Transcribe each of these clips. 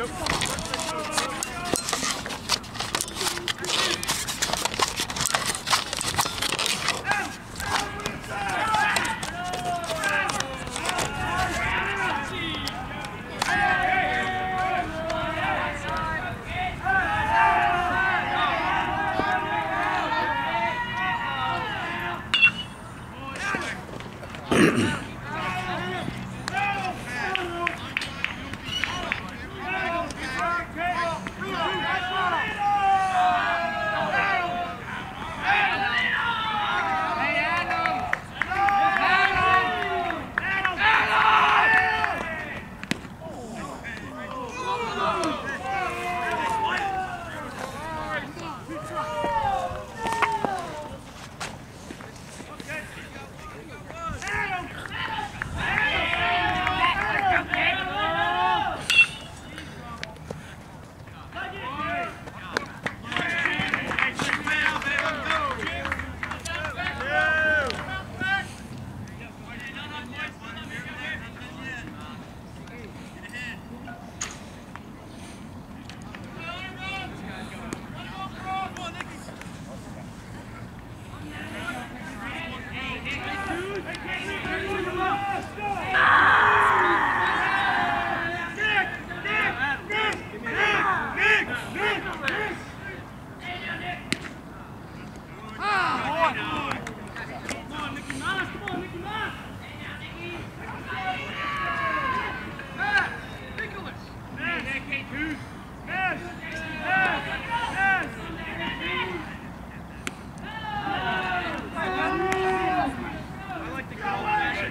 Nope.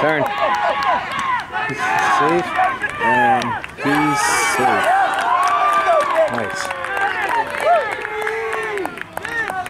Turn. He's safe. And he's safe. Nice.